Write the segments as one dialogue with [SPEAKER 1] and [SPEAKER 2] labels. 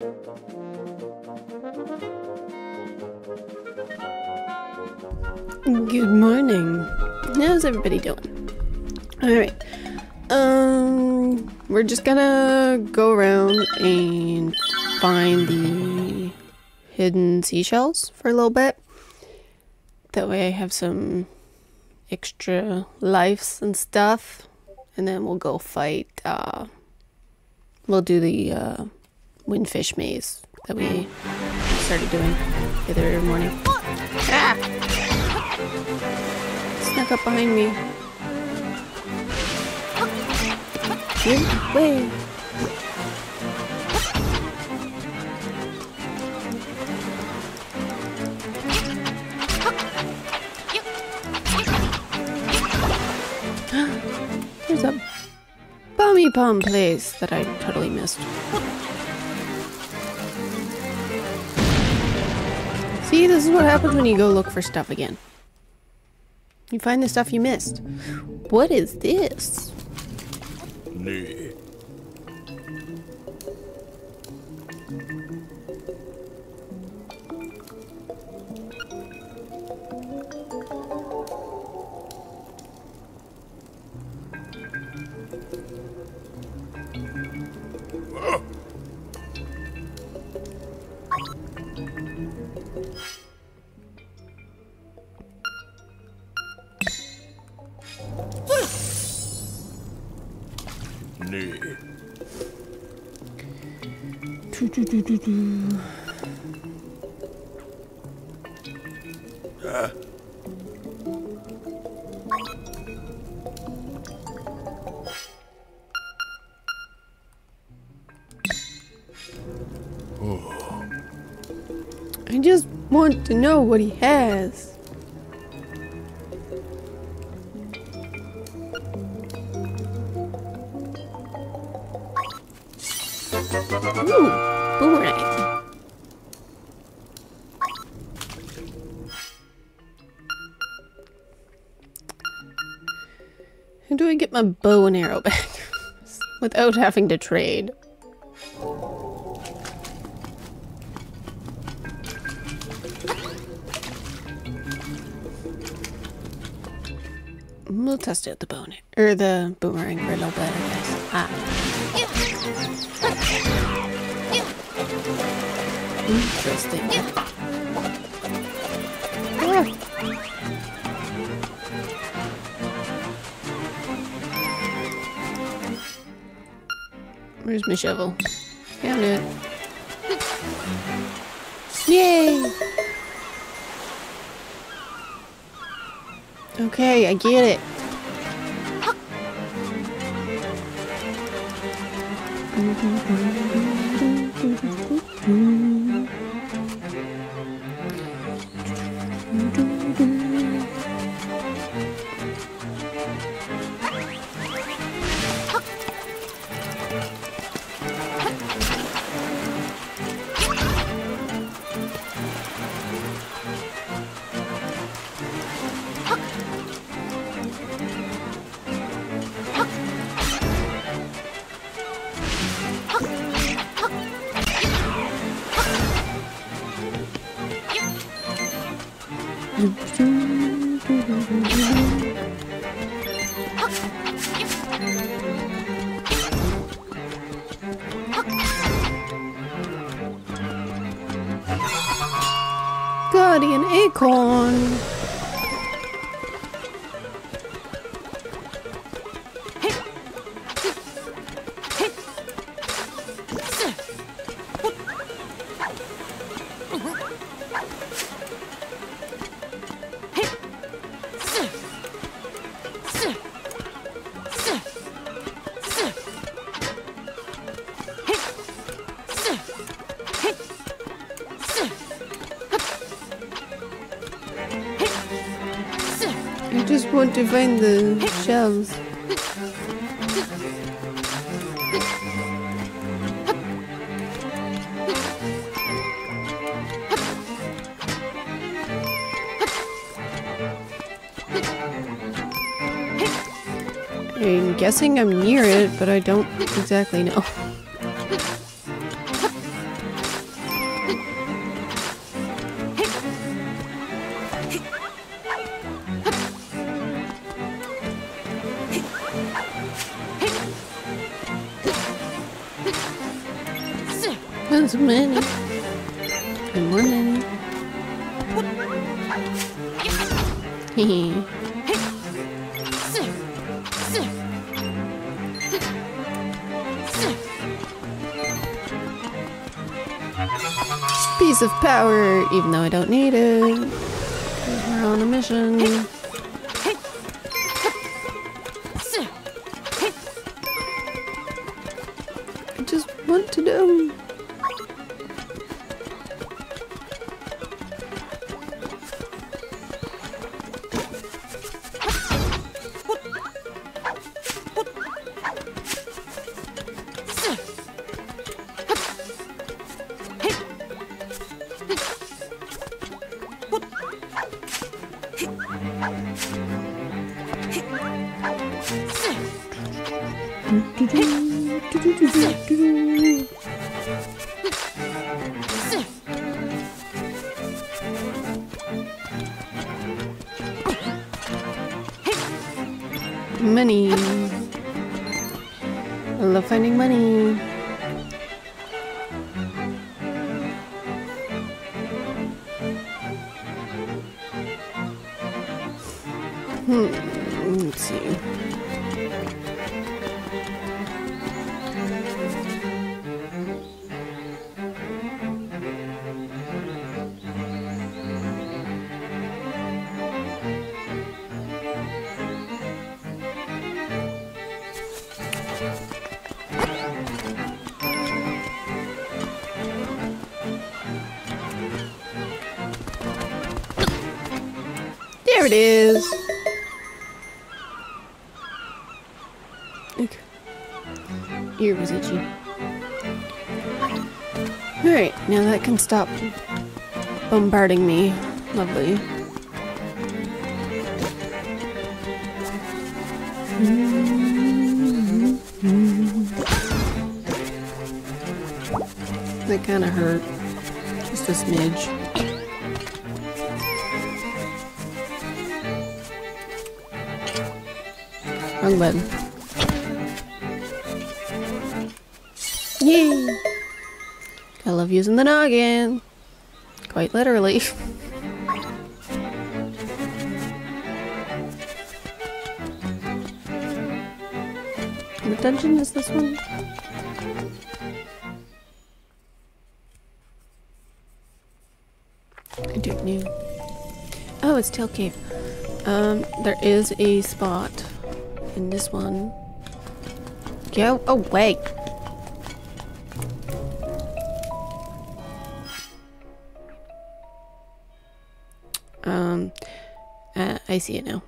[SPEAKER 1] Good morning. How's everybody doing? Alright. Um, we're just gonna go around and find the hidden seashells for a little bit. That way I have some extra lives and stuff. And then we'll go fight, uh, we'll do the, uh, windfish maze that we started doing the other morning. Ah! Snuck up behind me. Get away. There's a bummy bum place that I totally missed. See, this is what happens when you go look for stuff again. You find the stuff you missed. What is this?
[SPEAKER 2] Nee.
[SPEAKER 1] I just want to know what he has. My bow and arrow back without having to trade? We'll test out the bone or the boomerang for a little bit, I guess. Ah. Interesting. Where's my shovel? Found it. Yay! Okay, I get it. Guardian to find the shells. I'm guessing I'm near it, but I don't exactly know. Even though I don't need it. We're on a mission. 嘟嘟嘟嘟嘟嘟 stop bombarding me. Lovely. That kind of hurt. Just a smidge. Wrong button. Using the noggin. Quite literally. what dungeon is this one? I don't know. Oh, it's Tail Cave. Um, there is a spot in this one. Go away. I see it now.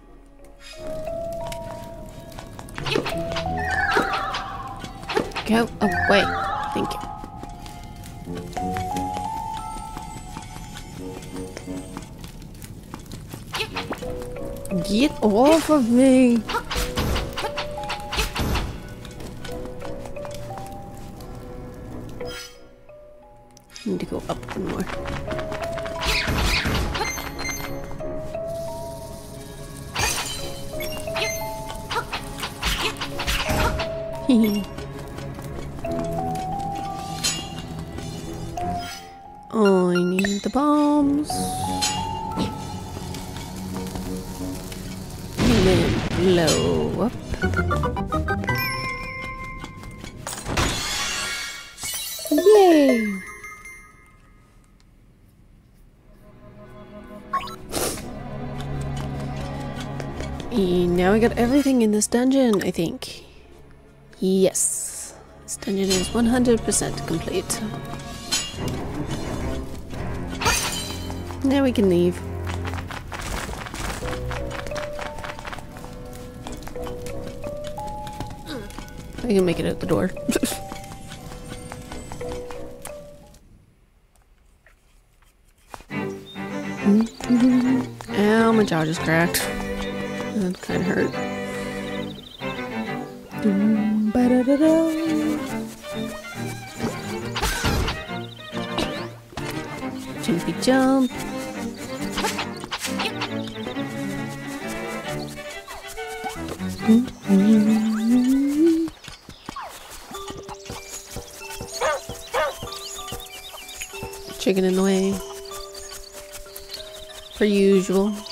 [SPEAKER 1] Go away. Thank you. Get off of me. I need the bombs. And then blow up. Yay! And now we got everything in this dungeon, I think. Yes. This dungeon is 100% complete. Now we can leave. I can make it out the door. Ow, my jaw just cracked. That kind of hurt. Jumpy jump. Per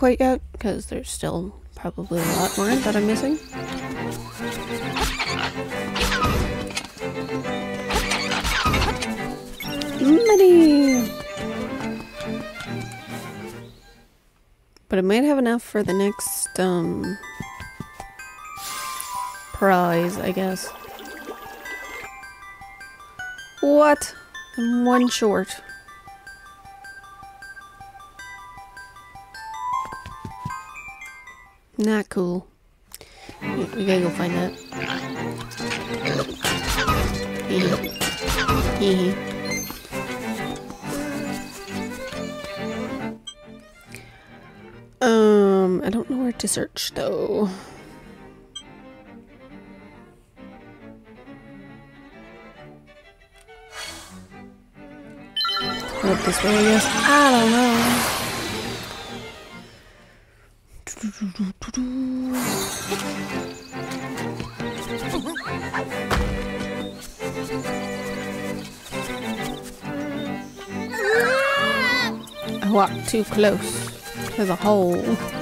[SPEAKER 1] quite yet because there's still probably a lot more that I'm missing. Money! But I might have enough for the next, um, prize, I guess. What? I'm one short. Not cool. We gotta go find that. Um, I don't know where to search though. Up this way, I guess. I don't know. I walked too close to the hole.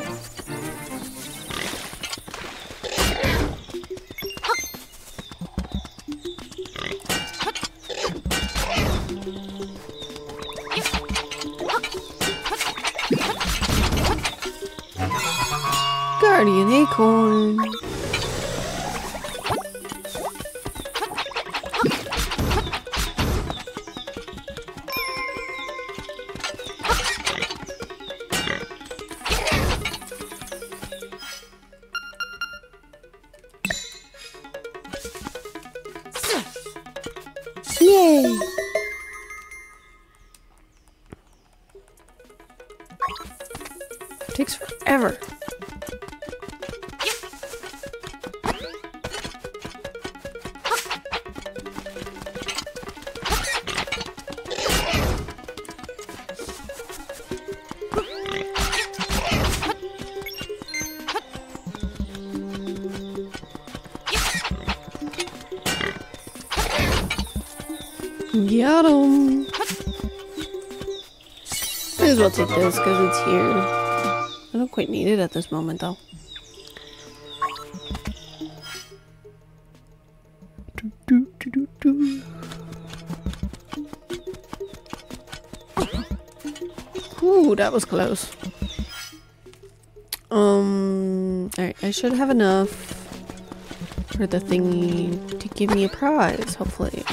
[SPEAKER 1] Well take this because it's here. I don't quite need it at this moment though. Ooh, that was close. Um, alright, I should have enough for the thingy to give me a prize, hopefully.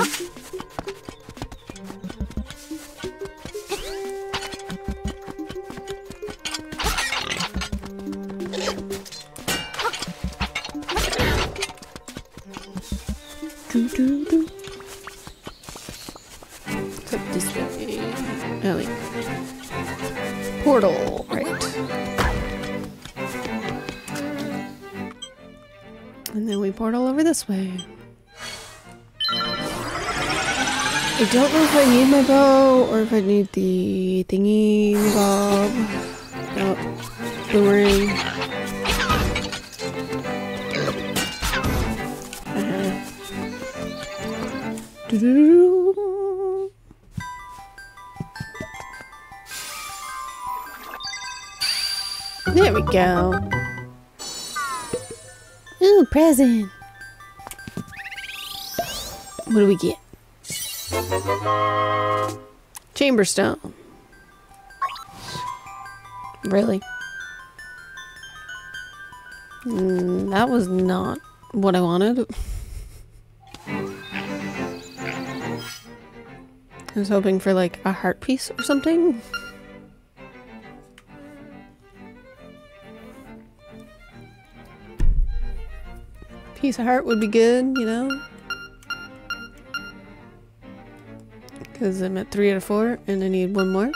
[SPEAKER 1] Don't know if I need my bow or if I need the thingy bob. Oh, the ring. There we go. Ooh, present. What do we get? Chamber stone. Really? Mm, that was not what I wanted. I was hoping for like a heart piece or something. Piece of heart would be good, you know? Because I'm at three out of four and I need one more.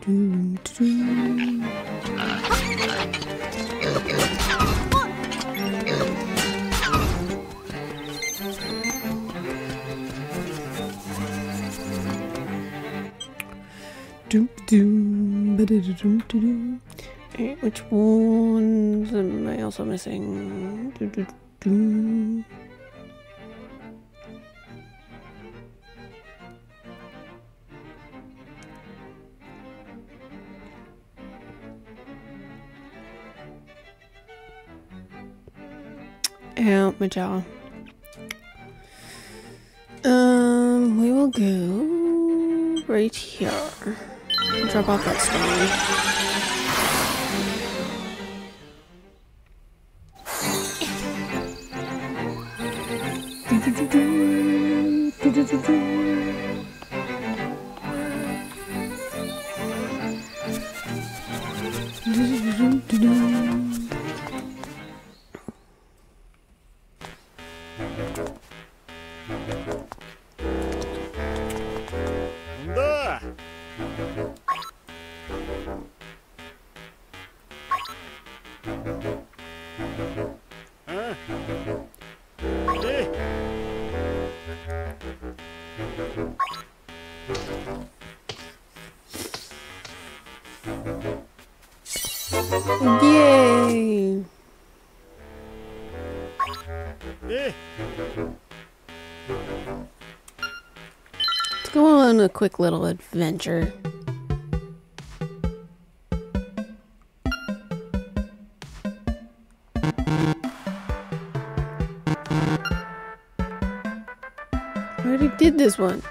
[SPEAKER 1] Doo, doo, doo. Doom, doom, ba-da-da-doom, doo-doo. Alright, which I also missing? Doo. Out my jaw. Um, we will go right here. Drop off that stone. Quick little adventure. I already did this one.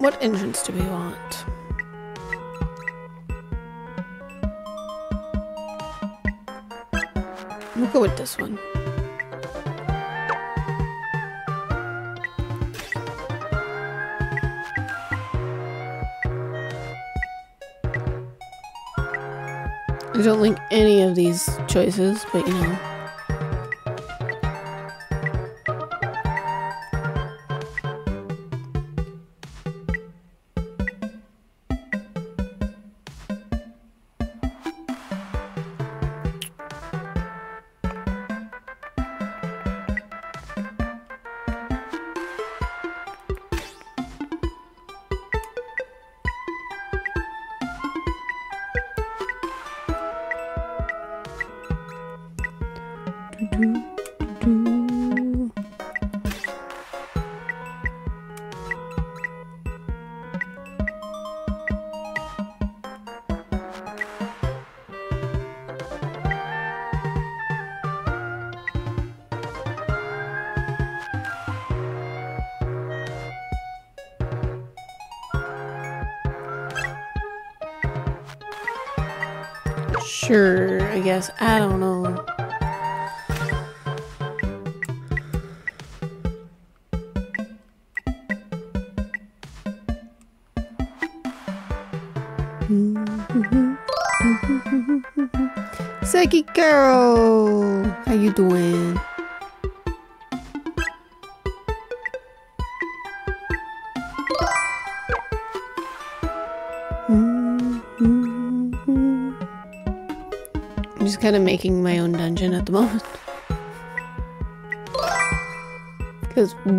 [SPEAKER 1] What engines do we want? We'll go with this one. I don't like any of these choices, but you know.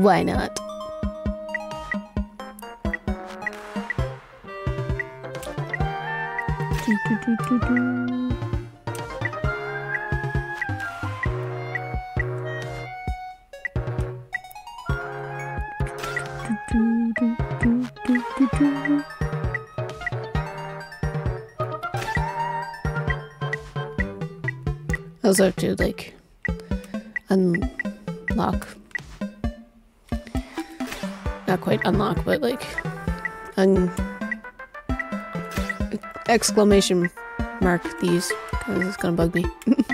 [SPEAKER 1] Why not? Those are to like unlock Unlock, but like un exclamation mark these because it's gonna bug me.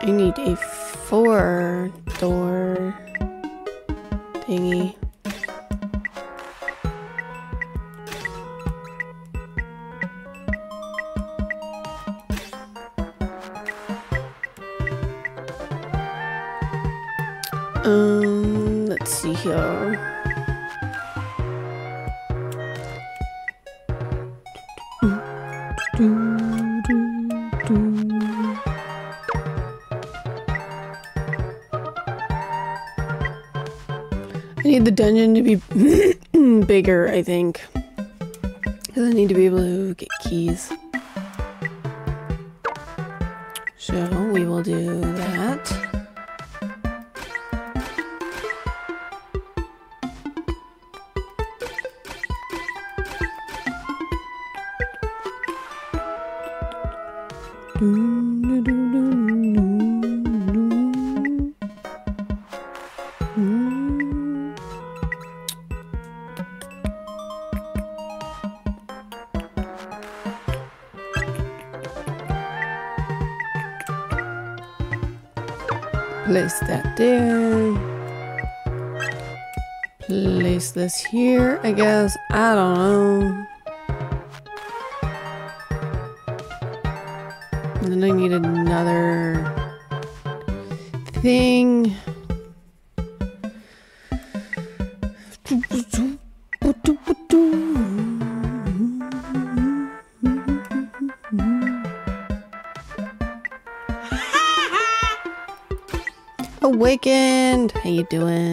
[SPEAKER 1] I need a four Um, let's see here. I need the dungeon to be bigger, I think. Because I need to be able to get keys. So we will do here, I guess. I don't know. And then I need another thing. Awakened. How you doing?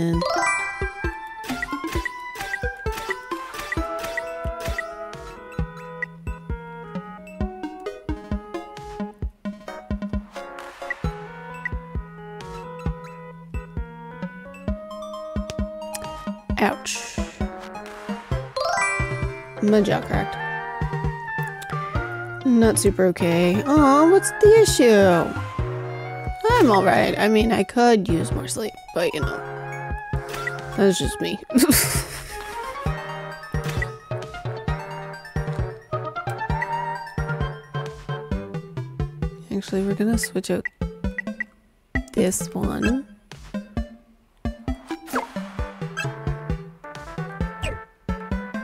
[SPEAKER 1] Super okay. Oh, what's the issue? I'm alright. I mean, I could use more sleep, but you know. That's just me. Actually, we're gonna switch out this one.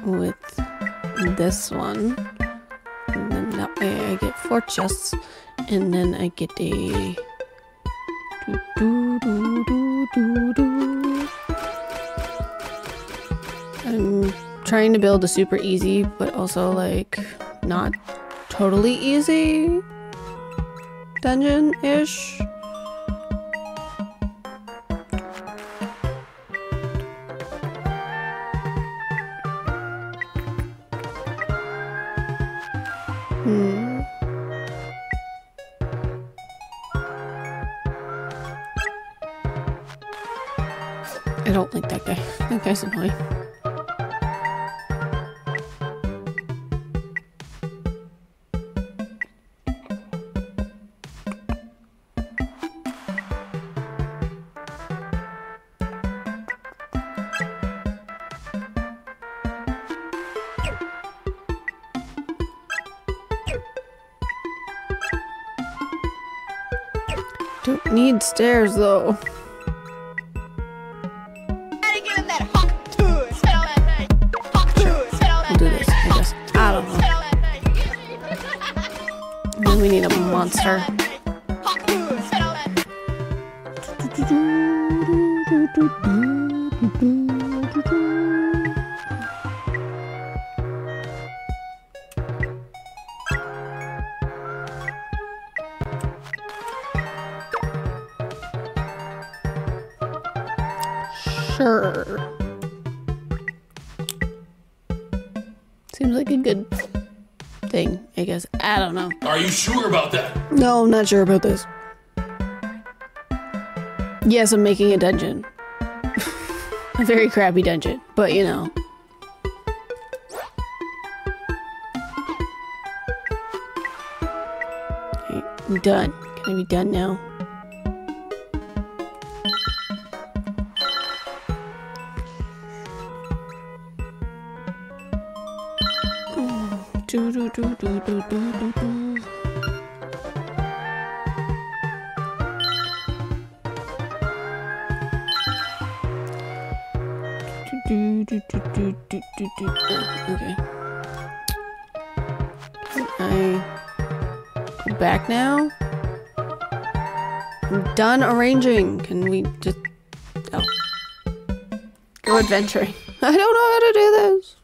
[SPEAKER 1] With this one. Four chests. And then I get a do, do, do, do, do. I'm trying to build a super easy, but also like not totally easy dungeon ish. Hmm. I don't like that guy. That guy's annoying. Don't need stairs though. Monster. Not sure about this. Yes, I'm making a dungeon. a very crappy dungeon, but you know. Okay, I'm done. Can I be done now? Adventuring. I don't know how to do this.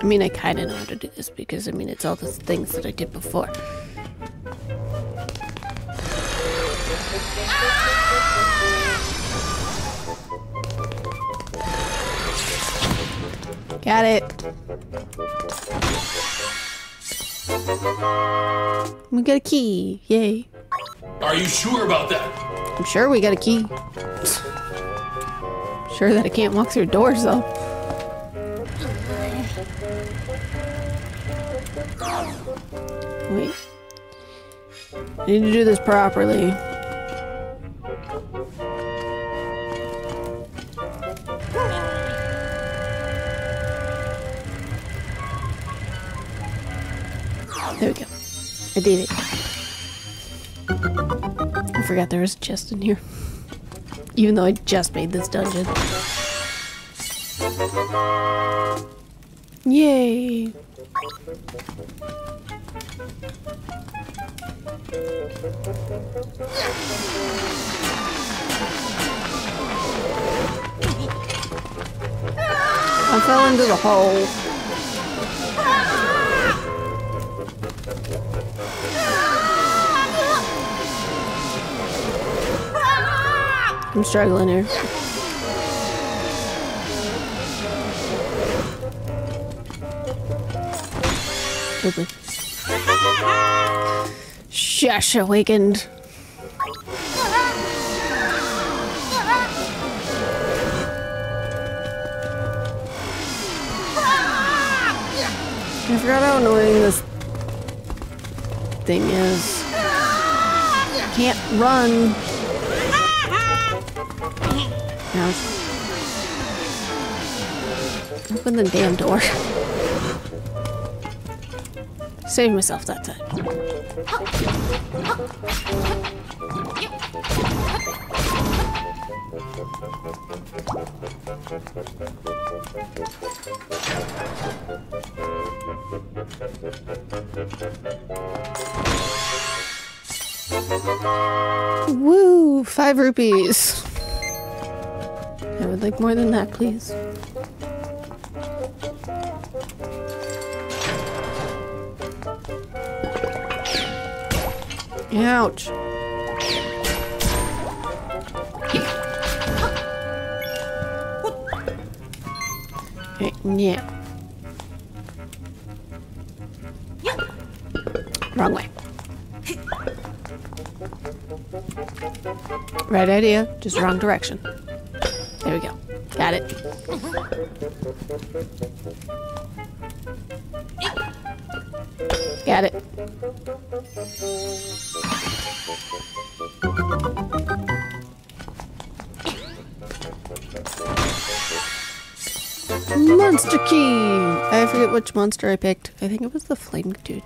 [SPEAKER 1] I mean, I kind of know how to do this because, I mean, it's all the things that I did before. We got a key. Yay.
[SPEAKER 3] Are you sure about that?
[SPEAKER 1] I'm sure we got a key. sure that I can't walk through doors, though. Wait. I need to do this properly. Did it. I forgot there was a chest in here. Even though I just made this dungeon. Yay! I fell into the hole. Struggling here. Open. Shush awakened. I forgot how annoying this thing is. Can't run. Open the damn door. Save myself that time. Woo! Five rupees. Like more than that, please. Ouch. Yeah. Wrong way. Right idea, just wrong direction. Got it. Monster key! I forget which monster I picked. I think it was the flame dude.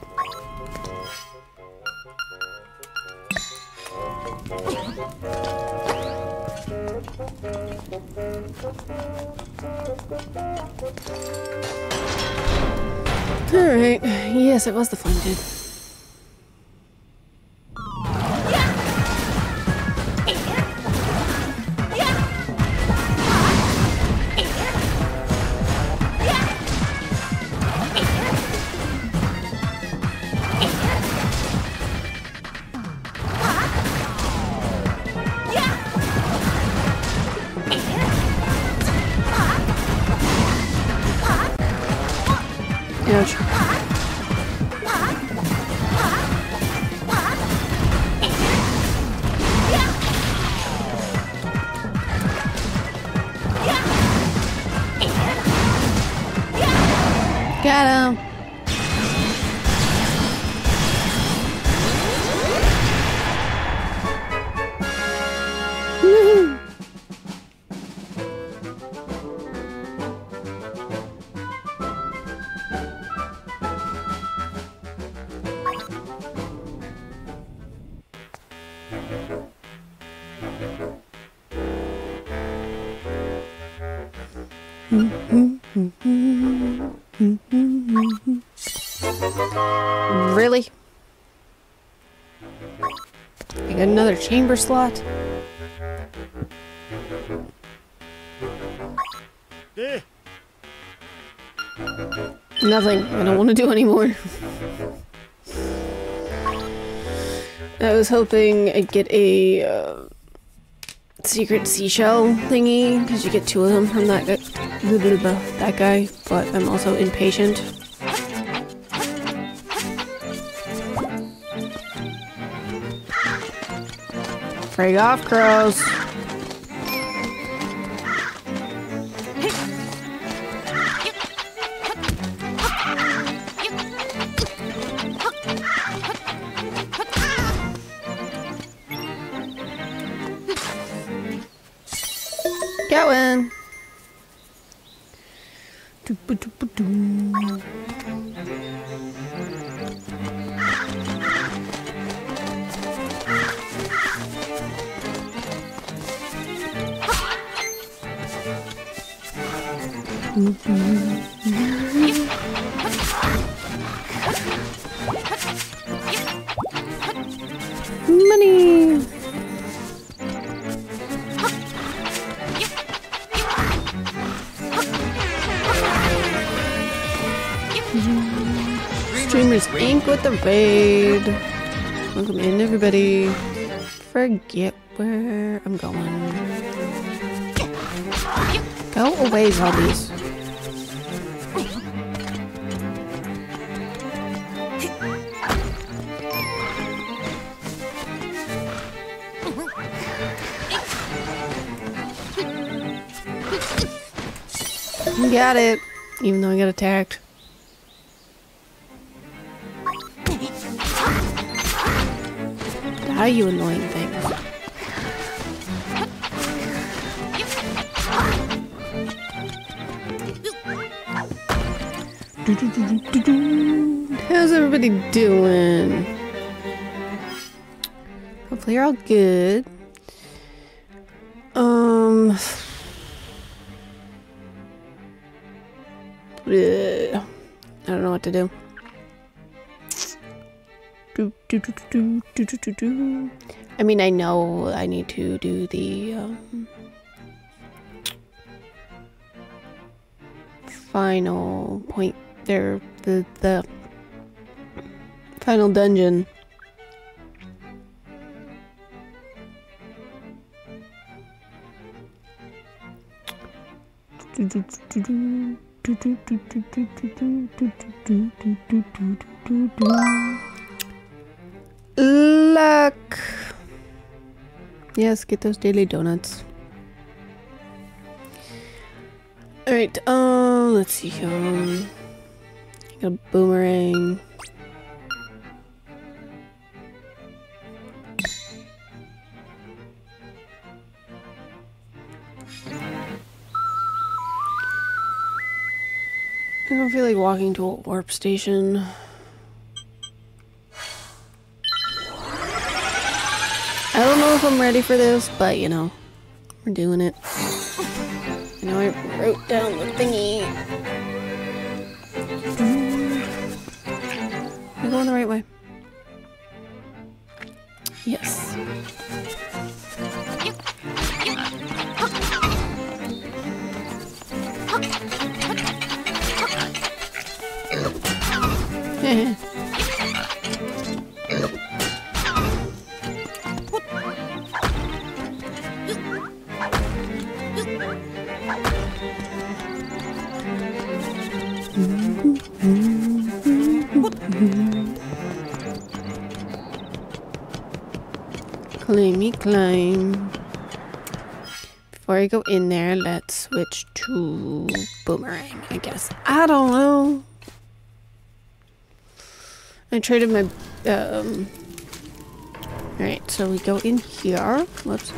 [SPEAKER 1] Alright. Yes, it was the flame dude. Another chamber slot? Nothing. I don't want to do anymore. I was hoping I'd get a uh, secret seashell thingy because you get two of them from that that guy. But I'm also impatient. Break off, crows. Forget where I'm going. Go away, zombies. You Got it. Even though I got attacked. Die, you annoying everybody doing? Hopefully you're all good. Um... I don't know what to do. Do, do, do, do, do, do, do, do. I mean, I know I need to do the um, final point there, the the final dungeon. Luck. Yes, get those daily donuts. All right. Um, let's see. I got a boomerang. I don't feel like walking to a warp station. I don't know if I'm ready for this, but you know, we're doing it. I know I wrote down the thingy. I'm going the right way? Yes. Climby climb. Before I go in there, let's switch to boomerang, I guess. I don't know. I traded my, um... Alright, so we go in here. Whoops.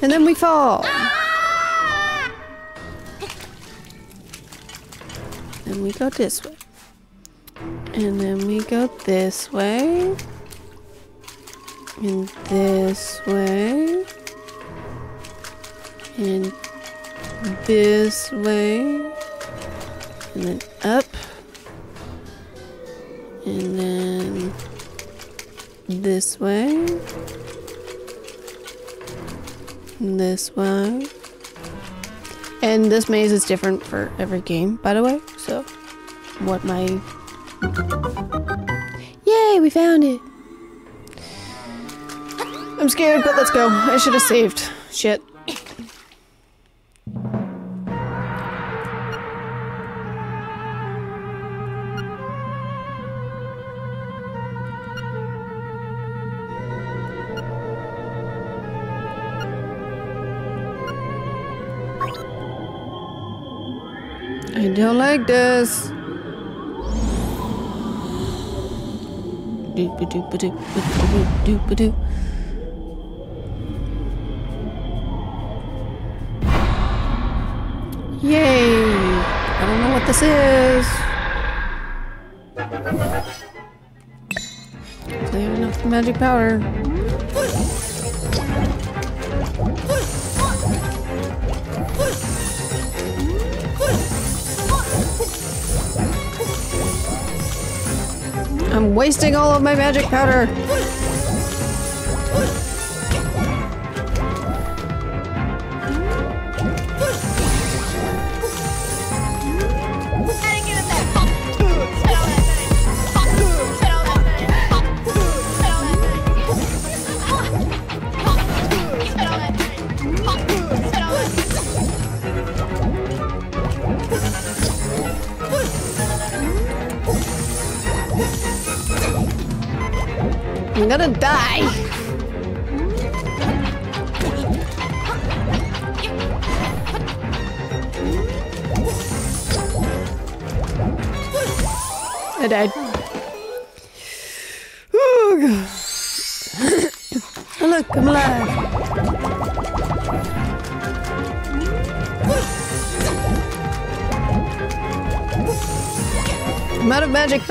[SPEAKER 1] And then we fall. And we go this way. And then we go this way. And this way. And this way. And then up. And then this way. This way. And this maze is different for every game, by the way. So, what my. Yay, we found it! I'm scared, but let's go. I should have saved. Shit. This. Yay! I don't know what this is. Do I have enough magic powder? I'm wasting all of my magic powder.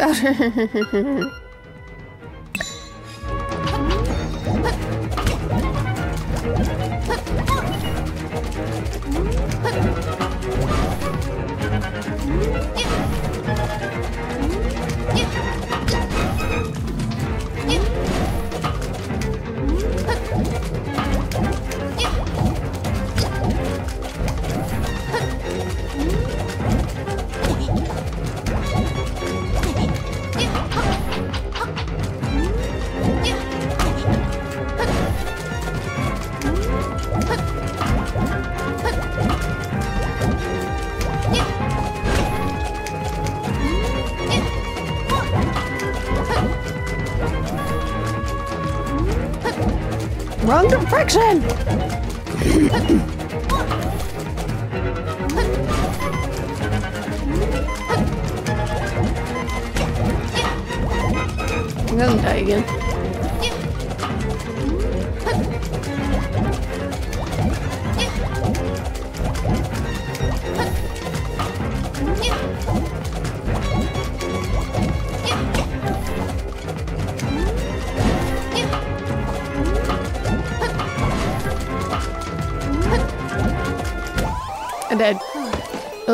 [SPEAKER 1] Out of magic powder.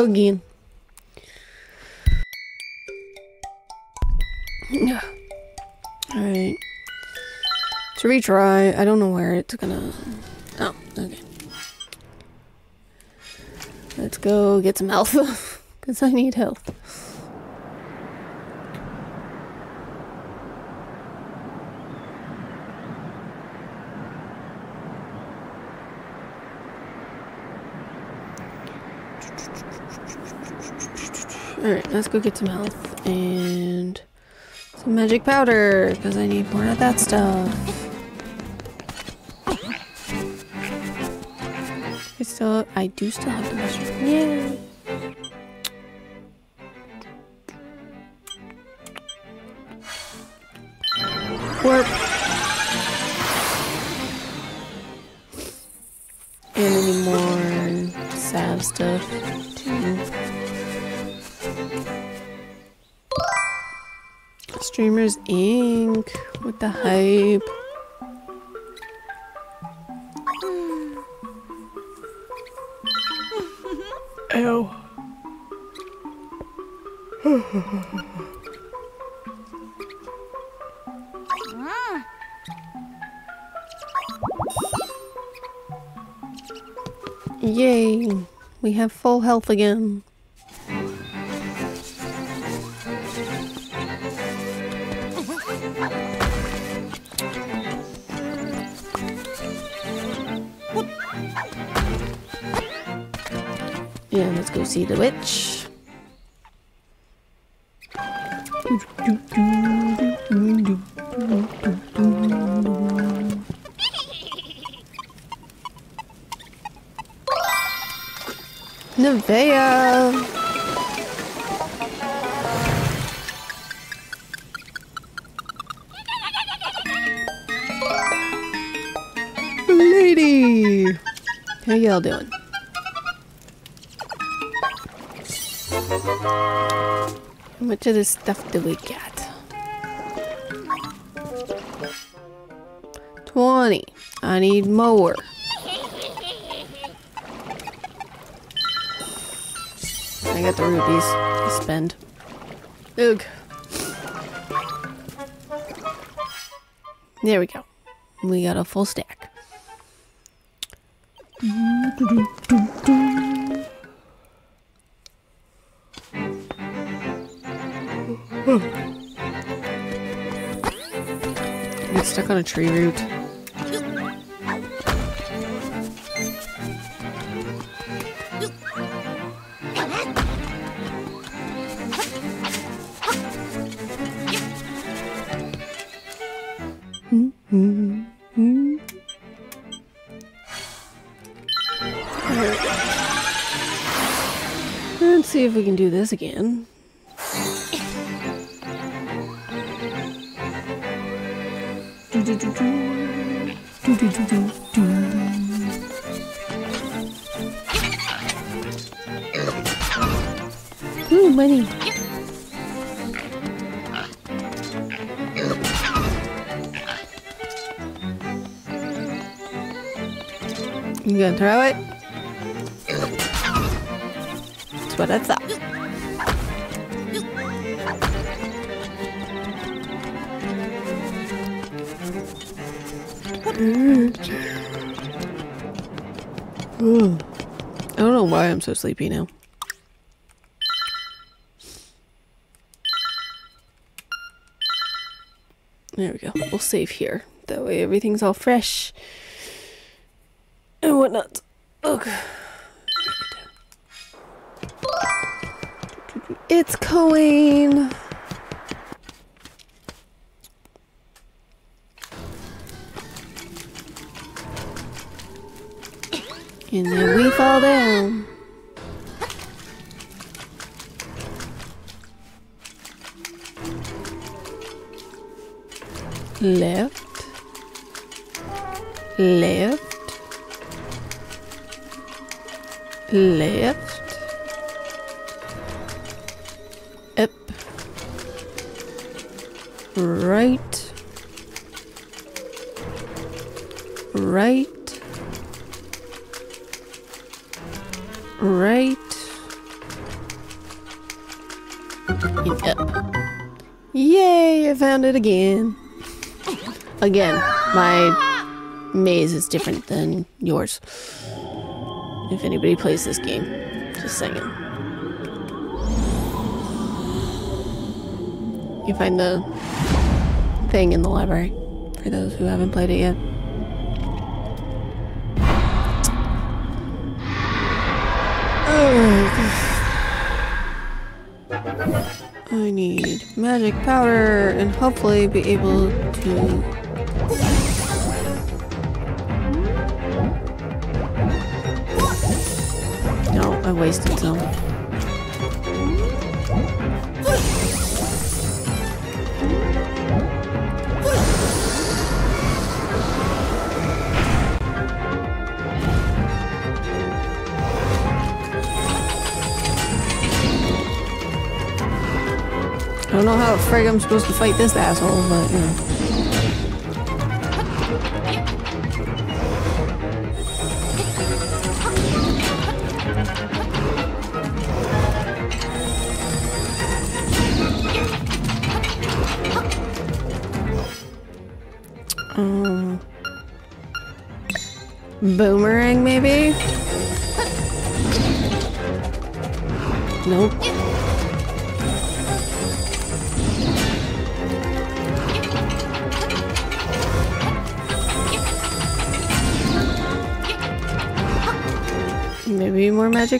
[SPEAKER 1] Again. Alright. To retry. I don't know where it's gonna... Oh, okay. Let's go get some health. Because I need health. Alright, let's go get some health. And Some magic powder, because I need more of that stuff. I still, I do still have the mushroom. Yeah. Warp. And any more sad stuff Streamers Inc. with the hype. Ew. Yay! We have full health again. Let's go see the witch. Nevea! Lady! How y'all doing? How much of this stuff do we get? 20. I need more. I got the rupees to spend. Ugh. There we go. We got a full stack. On a tree root. Let's see if we can do this again. Sleepy now. There we go. We'll save here. That way everything's all fresh and whatnot. Ugh. It's Coin. And then we fall down. Yay, I found it again. Again, my maze is different than yours. If anybody plays this game, just saying. You find the thing in the library for those who haven't played it yet. Magic powder and hopefully be able to No, I wasted some. Frig I'm supposed to fight this asshole, but you know.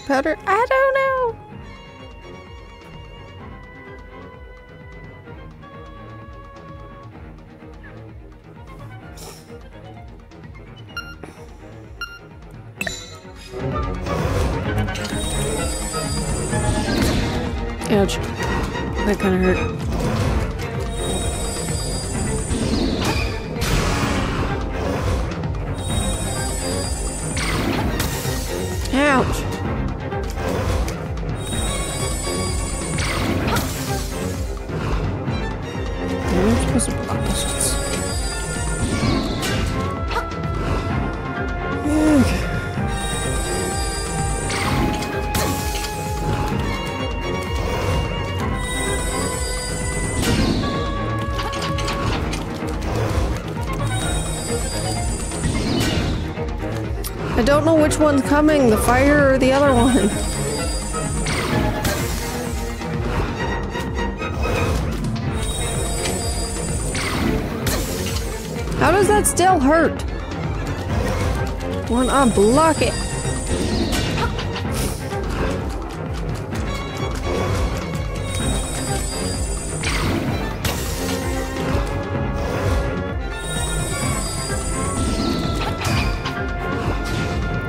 [SPEAKER 1] Powder? Which one's coming, the fire or the other one. How does that still hurt? I block it.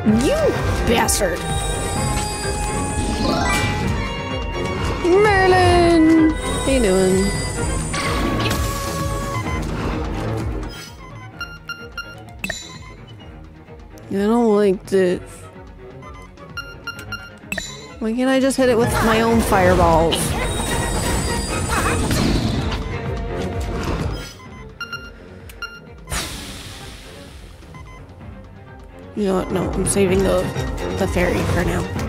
[SPEAKER 1] You bastard! Merlin! How you doing? I don't like this. Why can't I just hit it with my own fireballs? You know what? No, I'm saving the the fairy for now.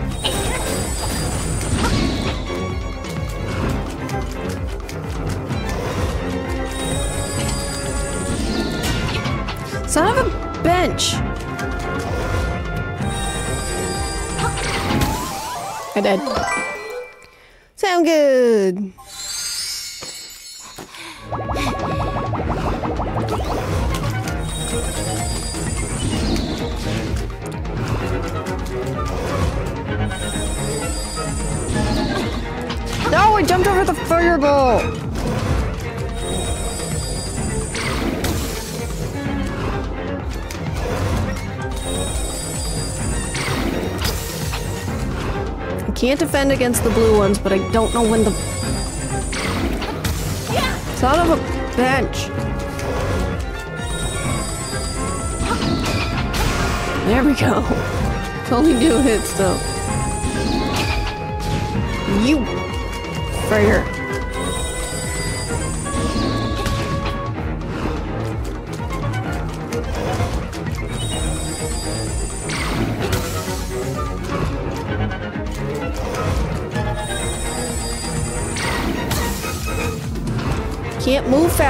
[SPEAKER 1] Against the blue ones, but I don't know when the... Son of a bench. There we go. It's only two hits, though. You Fryer.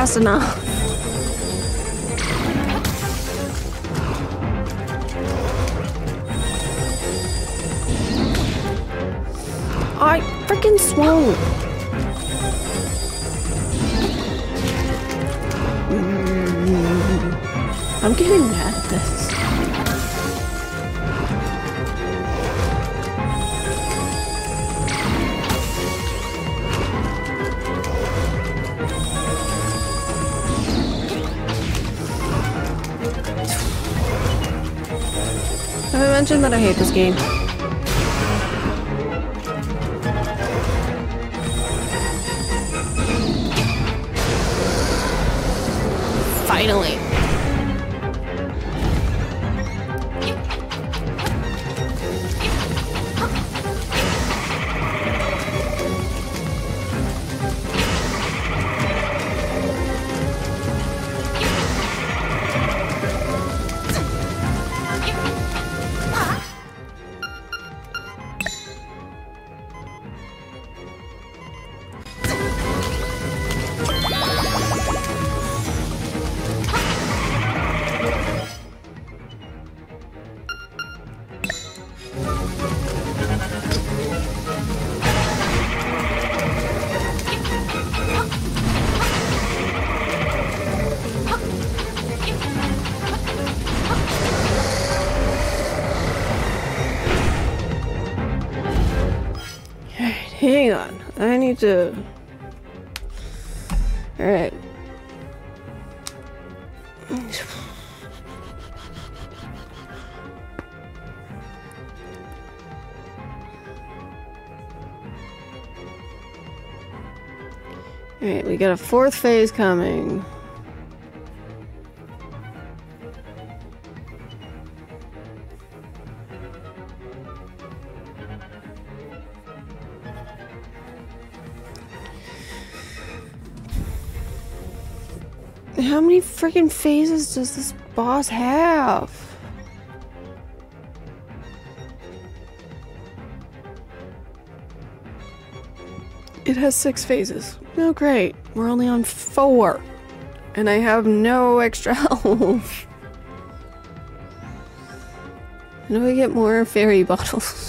[SPEAKER 1] Fast enough. I freaking swung. That I hate this game? Need to. Alright. Alright, we got a fourth phase coming. Phases does this boss have? It has six phases. Oh, great. We're only on four. And I have no extra health. How do I get more fairy bottles?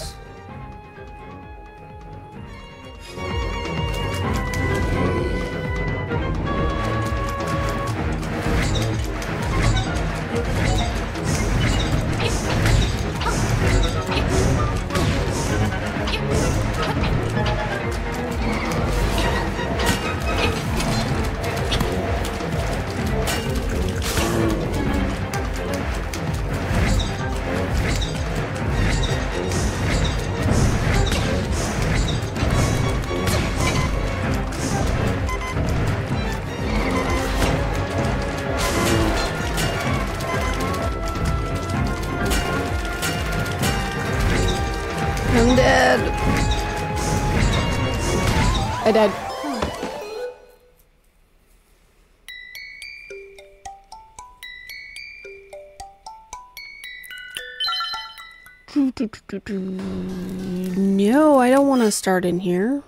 [SPEAKER 1] Start in here.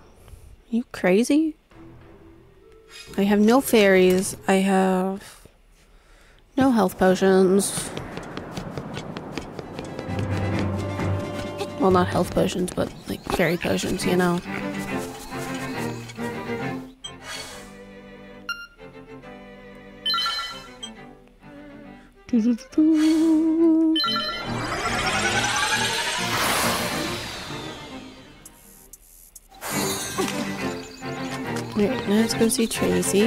[SPEAKER 1] You crazy? I have no fairies. I have no health potions. Well, not health potions, but like fairy potions, you know. Doo-doo-doo-doo. Alright, now let's go see Tracy.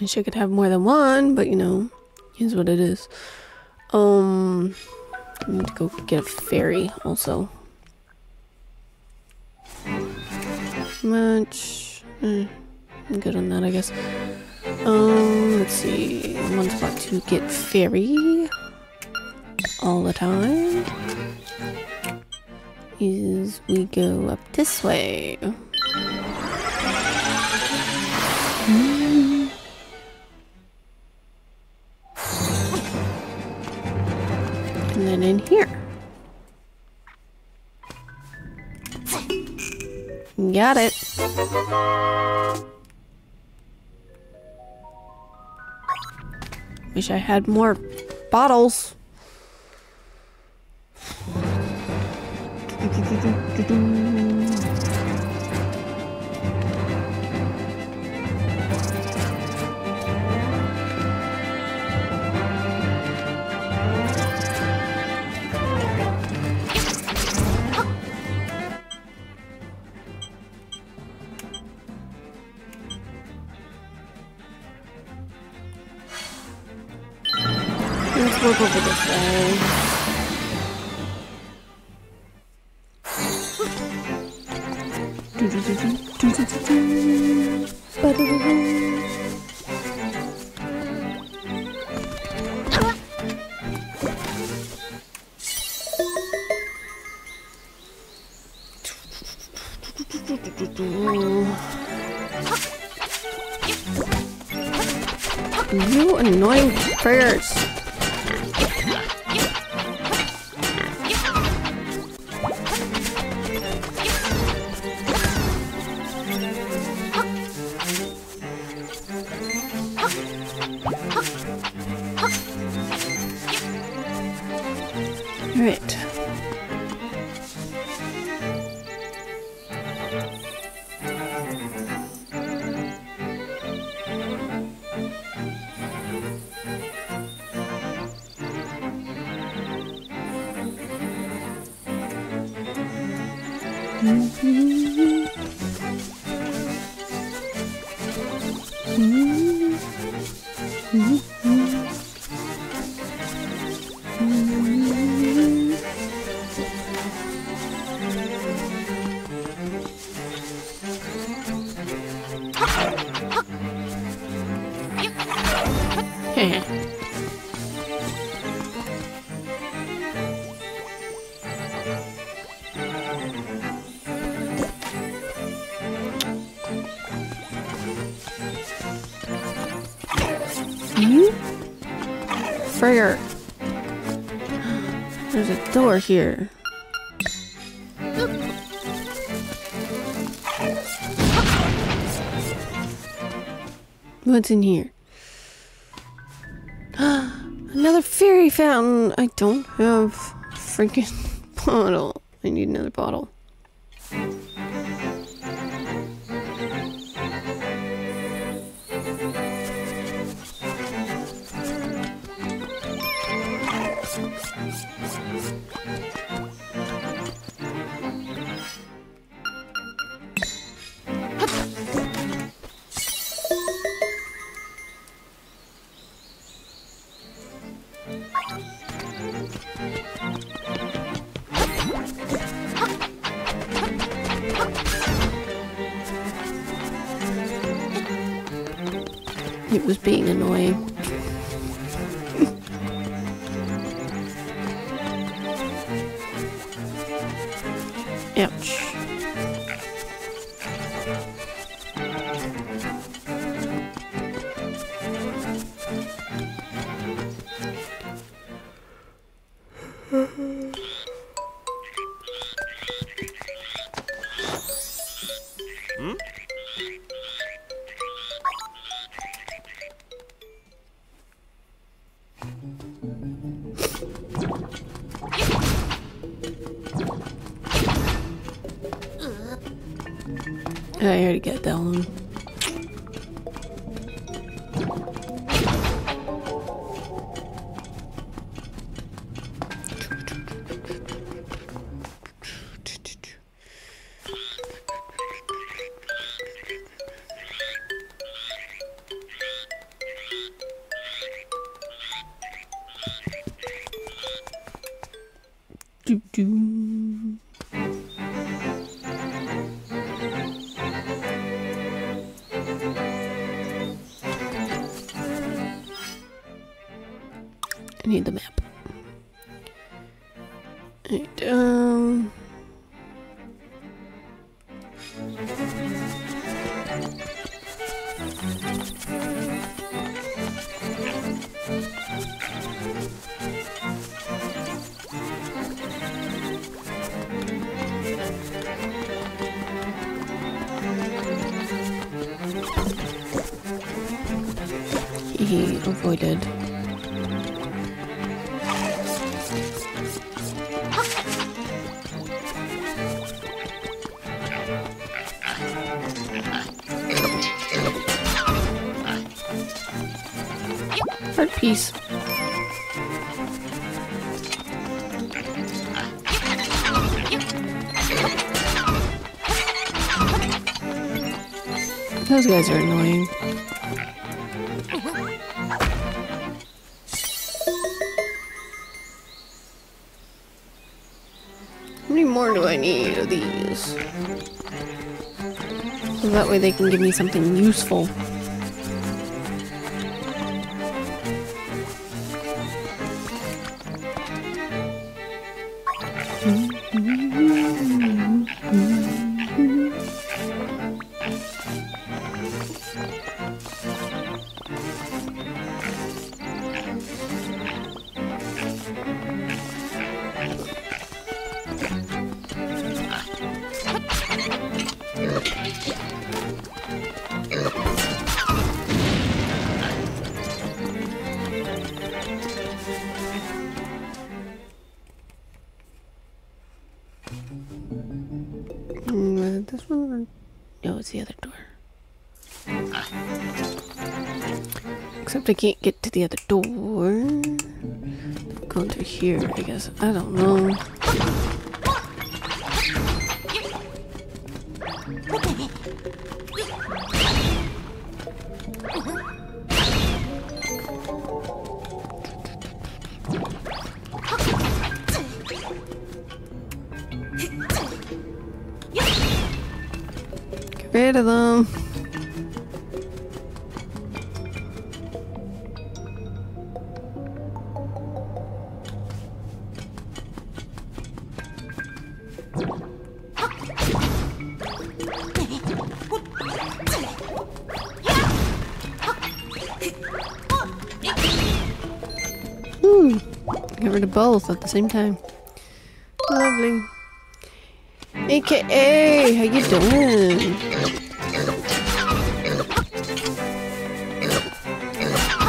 [SPEAKER 1] Wish I could have more than one, but you know, is what it is. Um, I need to go get a fairy also. Much. eh, I'm good on that, I guess. Um, let's see. One spot to get fairy all the time is we go up this way. Got it. Wish I had more bottles. Let's work over this way. Heh. Frigger. There's a door here. What's in here? Another fairy fountain. I don't have freaking bottle. I need another bottle. Um. He avoided. different piece. Those guys are annoying. How many more do I need of these? So that way they can give me something useful. Both at the same time. Lovely. AKA, how you doing?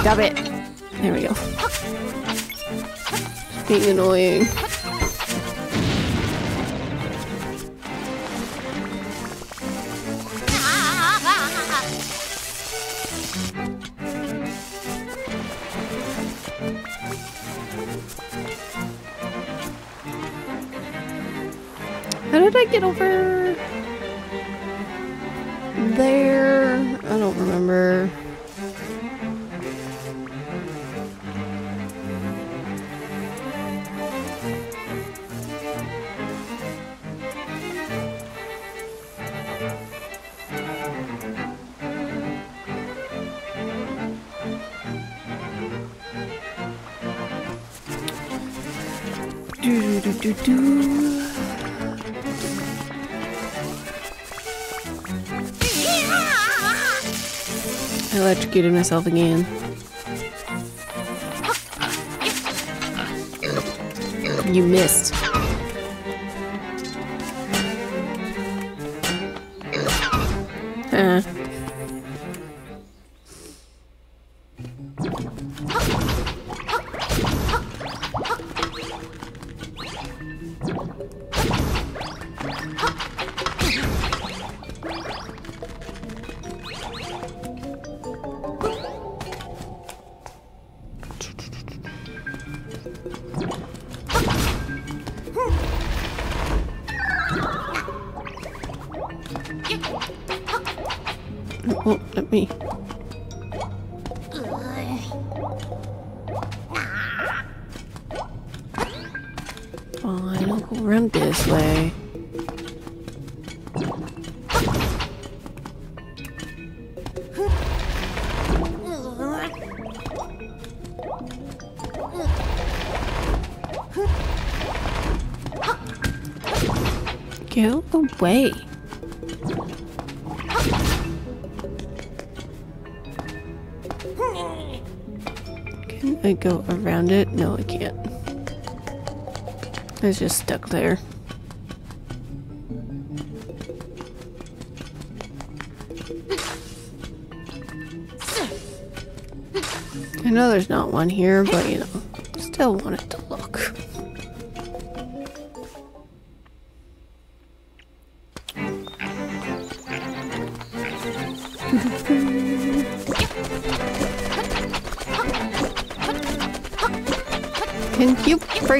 [SPEAKER 1] Stop it. There we go. Being annoying. Did I get over electrocuted myself again. You missed. Go away. Can I go around it? No, I can't. It's just stuck there. I know there's not one here, but you know, still want it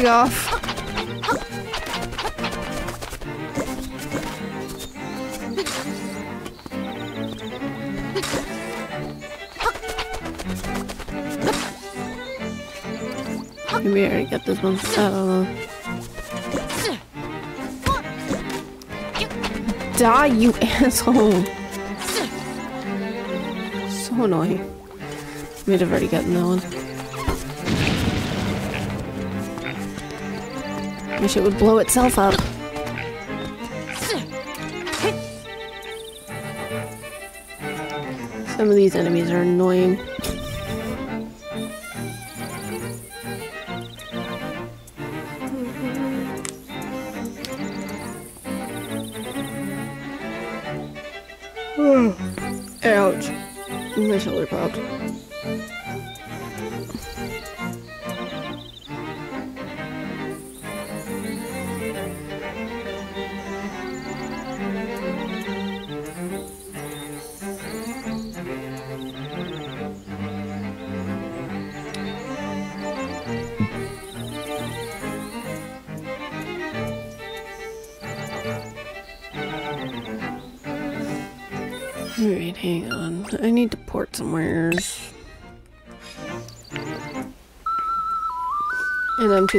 [SPEAKER 1] off? I already got this one. Know. Die, you asshole! So annoying. Might have already gotten that one. Wish it would blow itself up. Some of these enemies are annoying.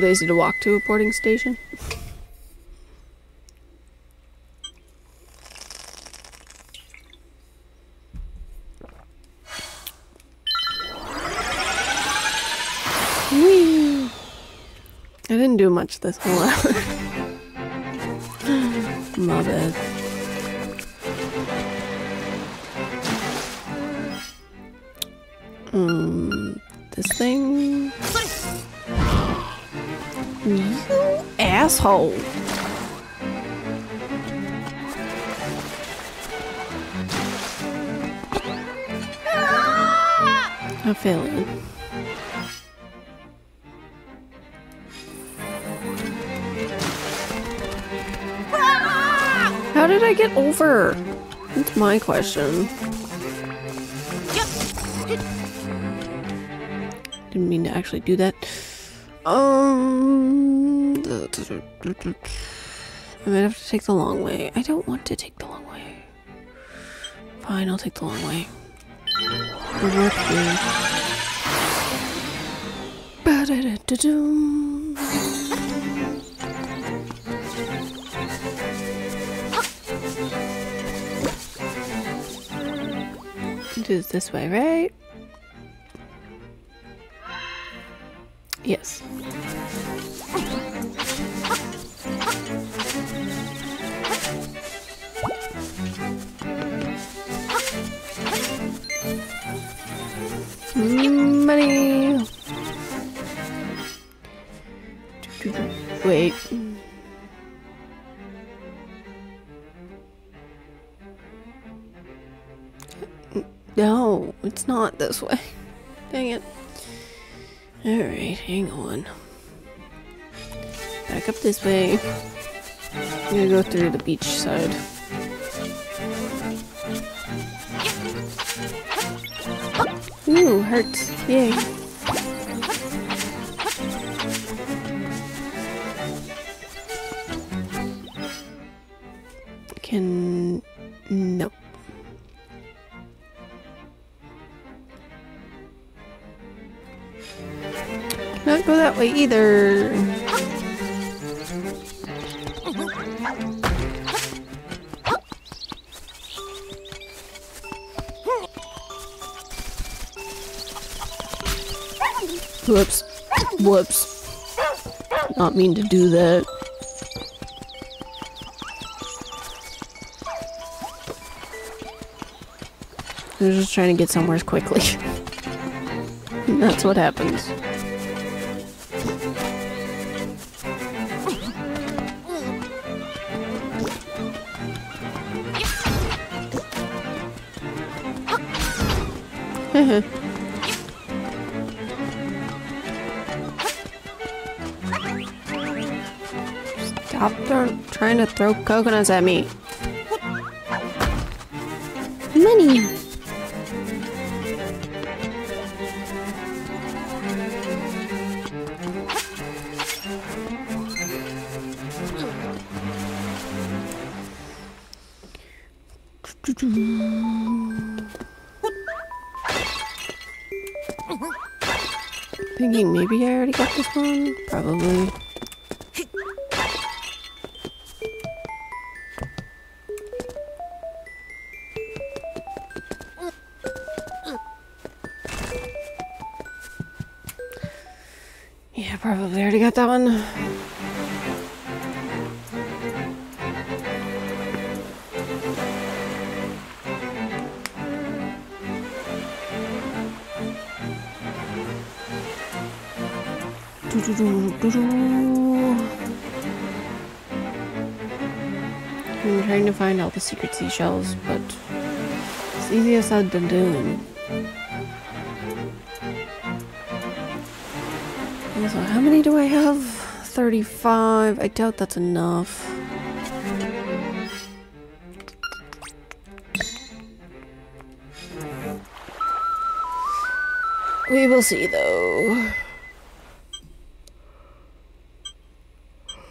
[SPEAKER 1] Too lazy to walk to a porting station. Whee! I didn't do much this whole hour. My bad. Asshole. I fell. How did I get over? That's my question. Didn't mean to actually do that. Um, I might have to take the long way. I don't want to take the long way. Fine, I'll take the long way. It this way, right? Wait. No, it's not this way. Dang it. Alright, hang on. Back up this way. I'm gonna go through the beach side. Ooh, hurts. Yay. Way either. Whoops. Whoops. Not mean to do that. I was just trying to get somewhere quickly. That's what happens. Stop trying to throw coconuts at me. Money. Secret seashells, but it's easier said than done. Also, how many do I have? 35. I doubt that's enough. We will see, though.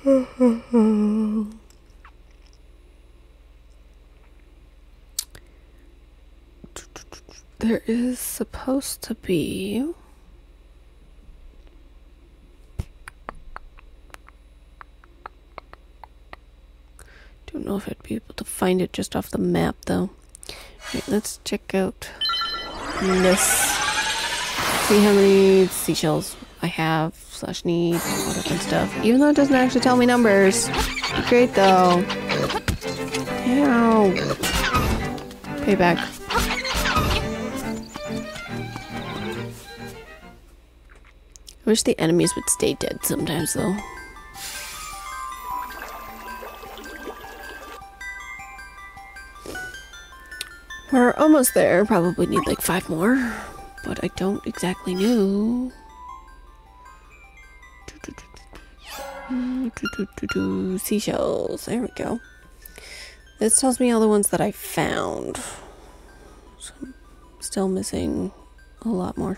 [SPEAKER 1] There is supposed to be. Don't know if I'd be able to find it just off the map though. Right, let's check out this. See how many seashells I have slash need, all stuff. Even though it doesn't actually tell me numbers. Great though. Ow. Payback. Wish the enemies would stay dead sometimes though. We're almost there. Probably need like five more. But I don't exactly know. Seashells. There we go. This tells me all the ones that I found. So I'm still missing a lot more.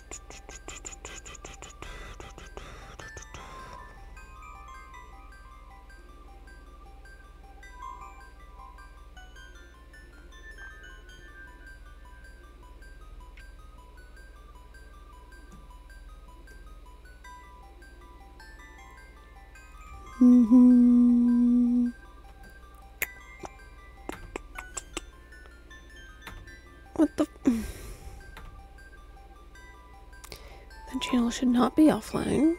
[SPEAKER 1] Not be offline.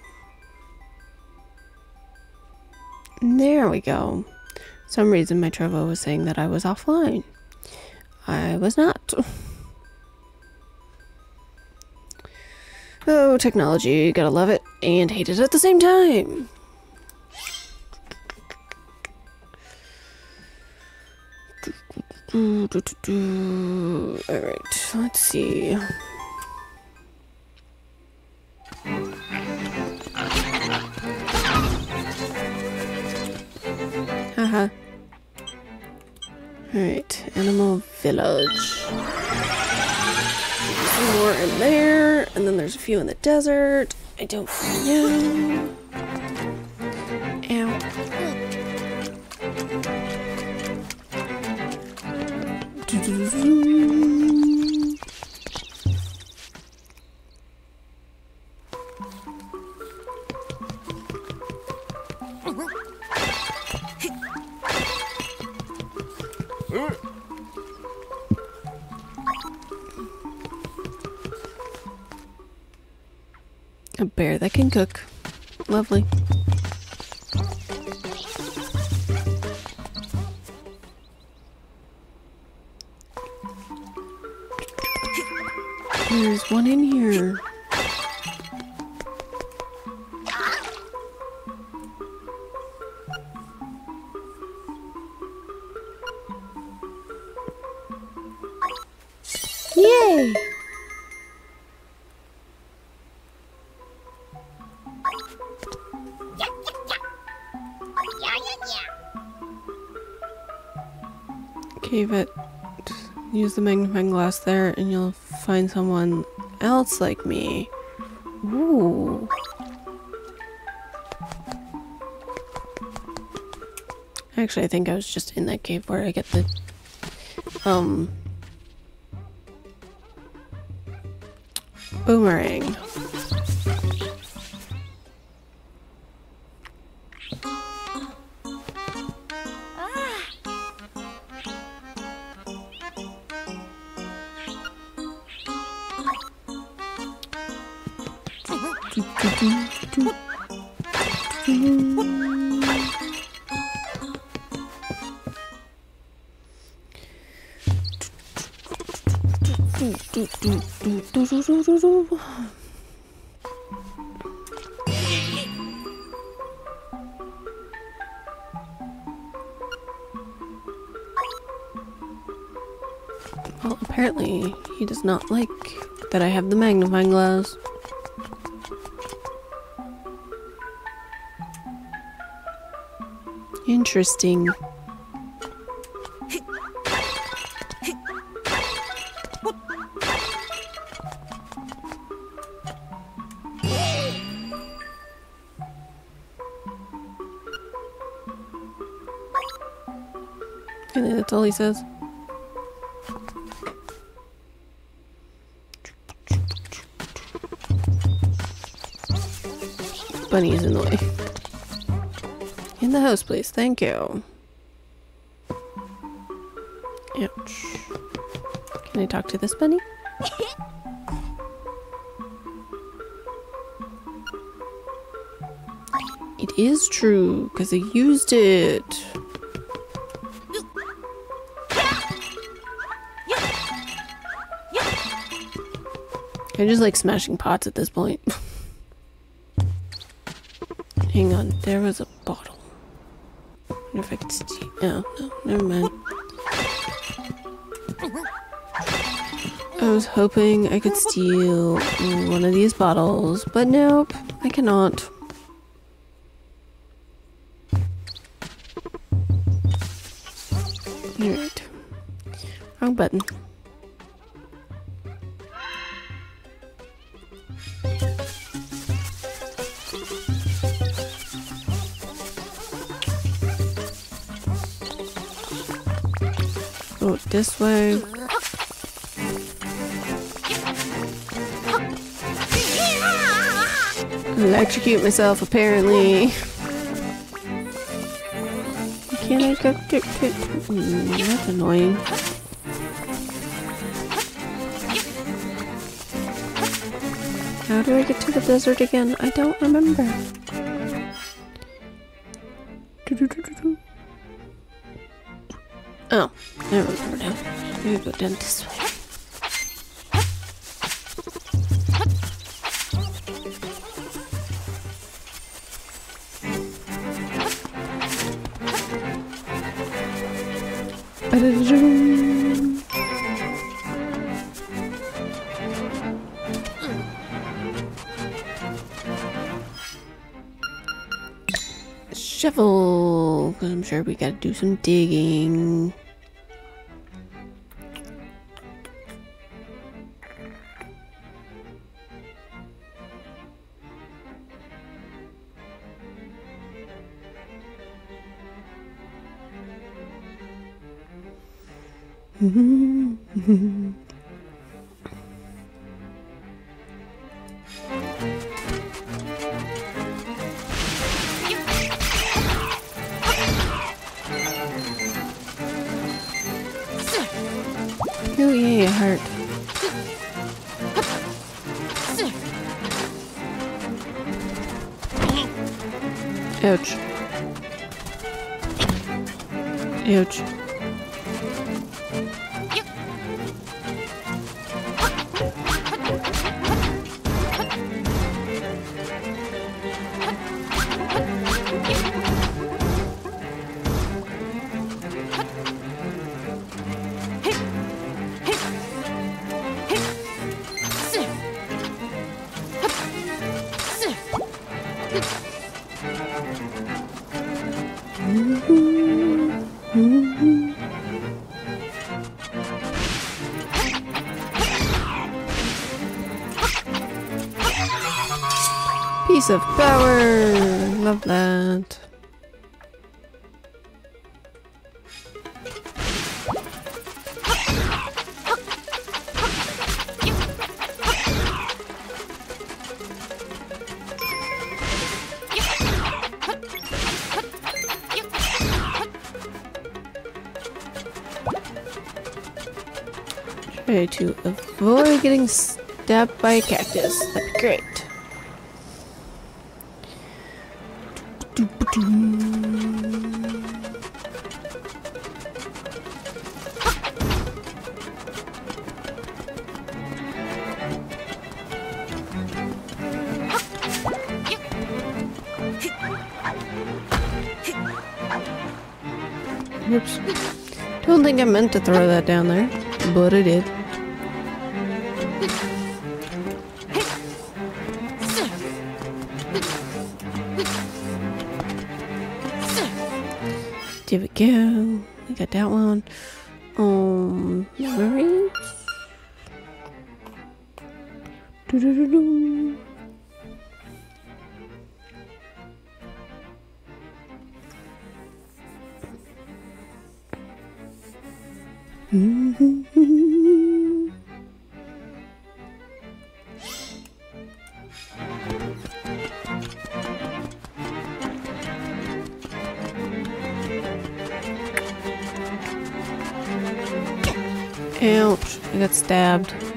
[SPEAKER 1] There we go. Some reason my Trovo was saying that I was offline. I was not. Oh, technology. Gotta love it and hate it at the same time. Do, do, do, do. All right, let's see. Uh-huh. Haha. All right, animal village. Some more in there, and then there's a few in the desert. I don't know. A bear that can cook. Lovely. There's one in here. Use the magnifying glass there and you'll find someone else like me. Ooh. Actually, I think I was just in that cave where I get the um boomerang. Not like that I have the magnifying glass. Interesting. That's all he says. Bunny is in the way. In the house, please. Thank you. Ouch. Can I talk to this bunny? It is true, because I used it. I just like smashing pots at this point. there was a bottle. I if I could steal. Oh, no, never mind. I was hoping I could steal one of these bottles, but nope, I cannot. Alright. Wrong button. This way. Electrocute myself, apparently. Can I go mm, That's annoying. How do I get to the desert again? I don't remember. Go down this way. Ba-da-da-dum. I'm sure we gotta do some digging. to avoid getting stabbed by a cactus. That'd be great. Oops. Don't think I meant to throw that down there, but I did. Go. We got that one. Stabbed.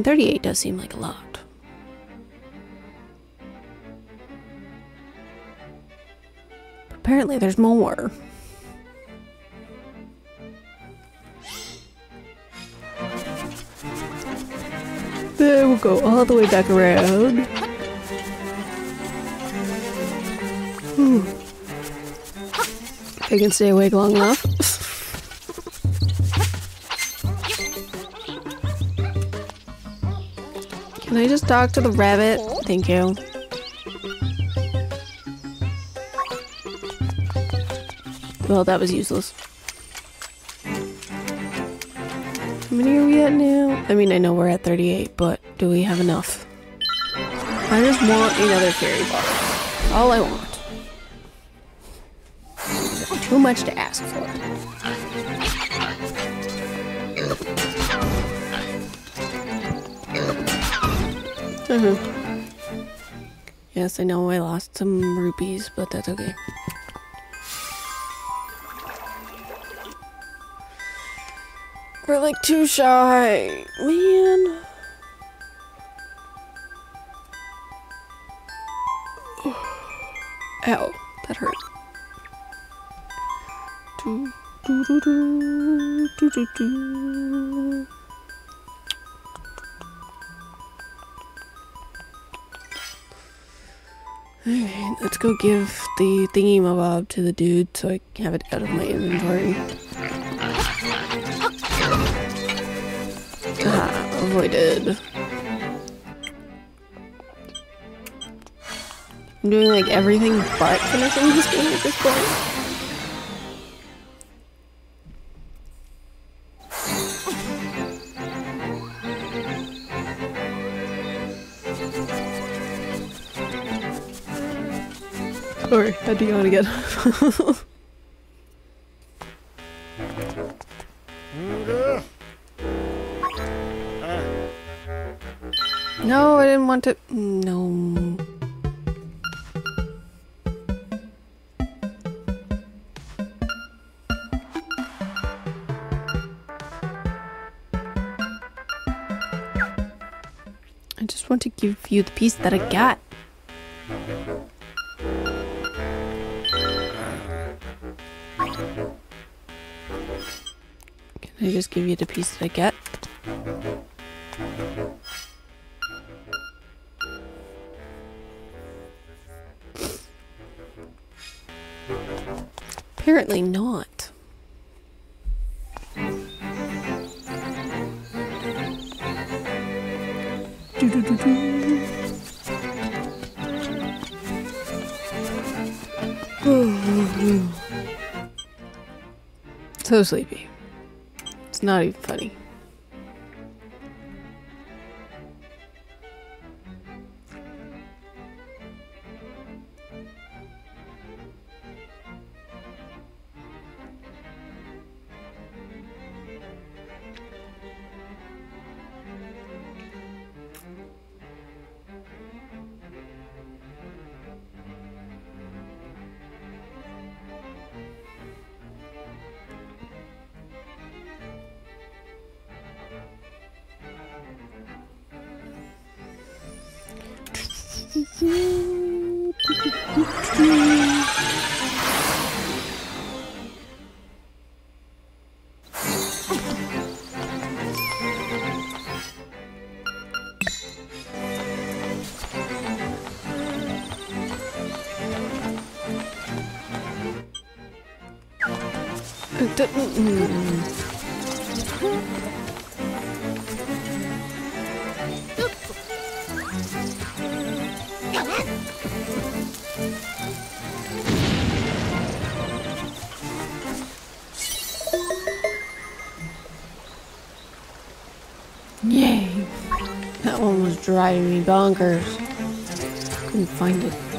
[SPEAKER 1] 1938 does seem like a lot. Apparently there's more. There we'll go all the way back around. Hmm. I can stay awake long enough. Can I just talk to the rabbit? Thank you. Well, that was useless. How many are we at now? I mean, I know we're at 38, but do we have enough? I just want another fairy bar. All I want. Too much to ask for. Mm-hmm. Yes, I know I lost some rupees, but that's okay. We're like too shy. Man. Ow, that hurt. Do, do, do, do, do, do, do. Alright, let's go give the thingy mabob to the dude so I can have it out of my inventory. Ah, avoided. I'm doing like everything but finishing this game at this point. Sorry, had to go again. No, I didn't want to. No. I just want to give you the piece that I got. I just give you the piece that I get? Apparently not. so sleepy. It's not even funny. Yay! Driving me bonkers. Couldn't find it.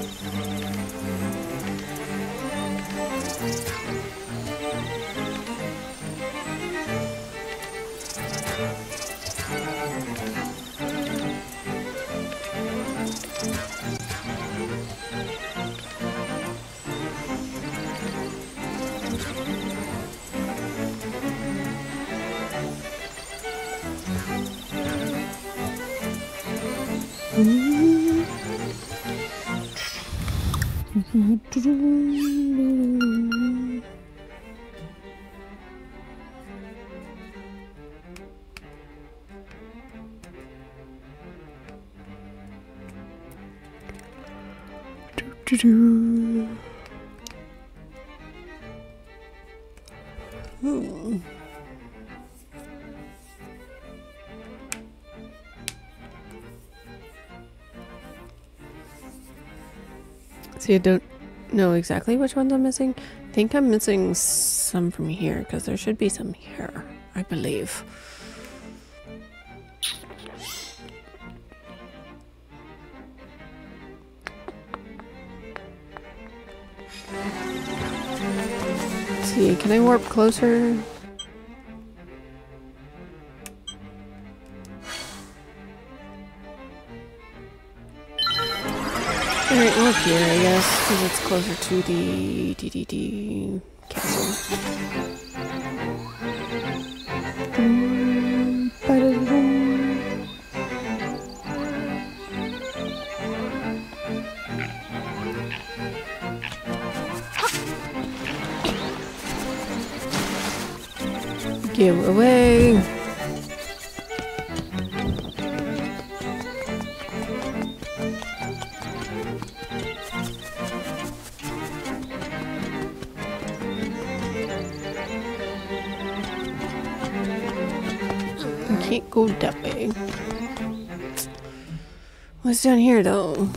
[SPEAKER 1] I don't know exactly which ones I'm missing. I think I'm missing some from here because there should be some here, I believe. see, can I warp closer? Alright, here, I guess, because it's closer to the DDD castle. Boom, ba-da-boom. Give away. Go that way. What's down here though?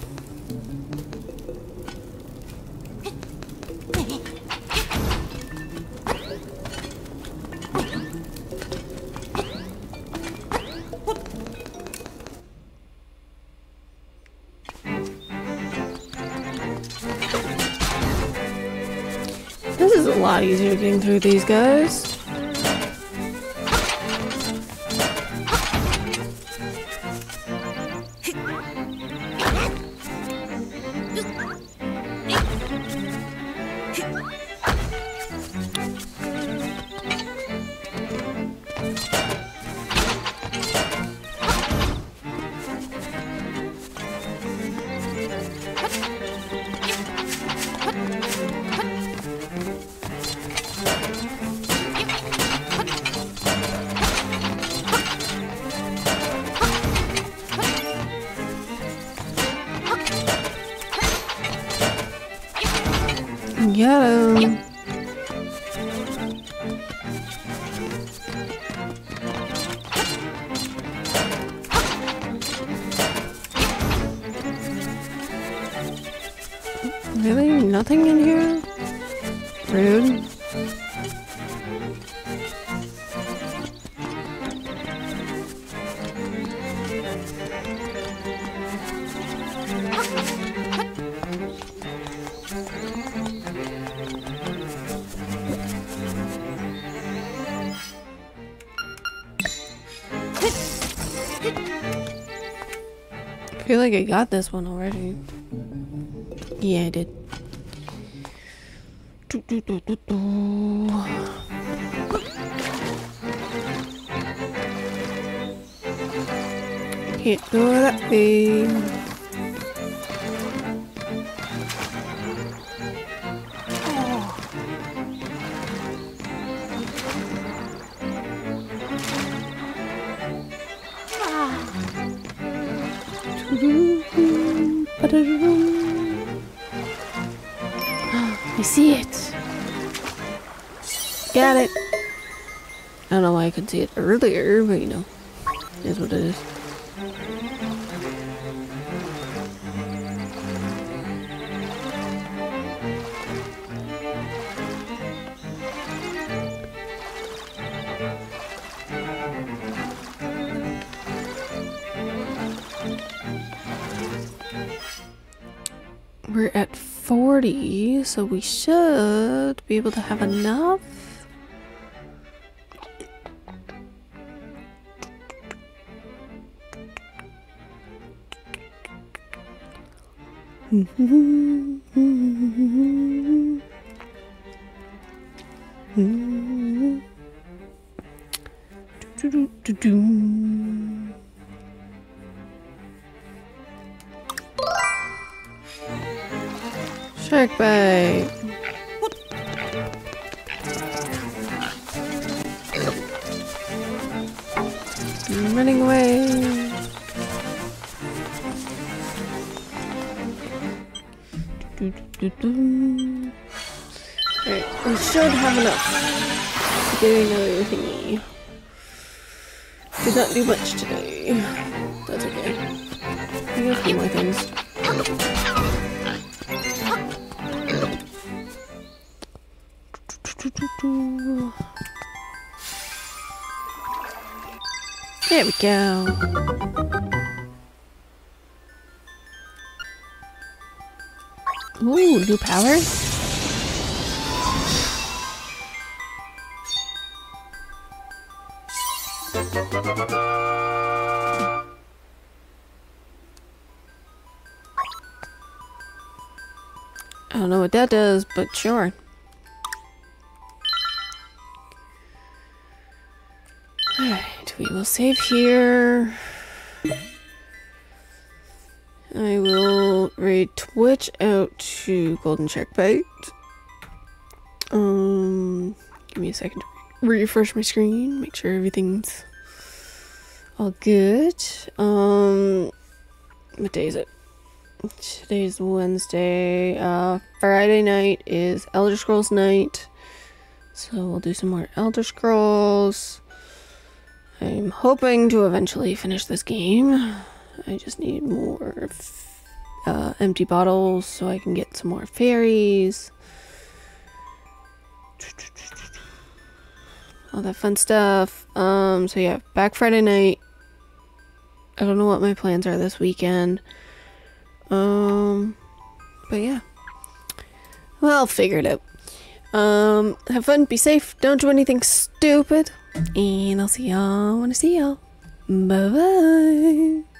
[SPEAKER 1] Like I got this one already. Yeah, I did. Do, do, do, do, do. Can't go that way. It earlier, but you know, is what it is. We're at 40, so we should be able to have enough. Shark go. Ooh, new power? I don't know what that does, but sure. Will save here. I will raid Twitch out to Golden Bite. Um, give me a second to refresh my screen, make sure everything's all good. Um, what day is it? Today's Wednesday. Uh, Friday night is Elder Scrolls night. So we'll do some more Elder Scrolls. I'm hoping to eventually finish this game. I just need more uh, empty bottles so I can get some more fairies. All that fun stuff. Um, so yeah, back Friday night. I don't know what my plans are this weekend. Um, but yeah. Well, figure it out. Um, have fun, be safe, don't do anything stupid. And I'll see y'all when I see y'all. Bye bye.